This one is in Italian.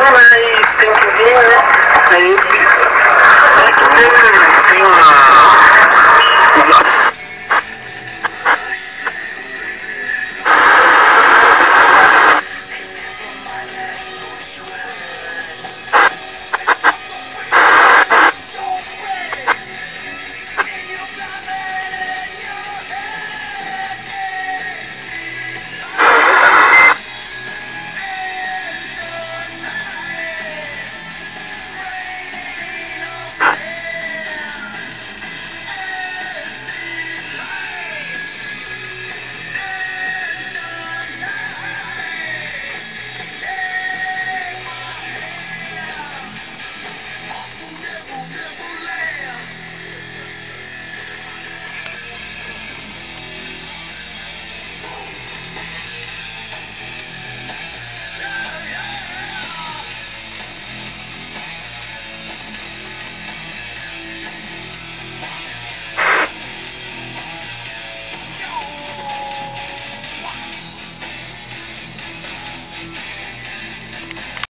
não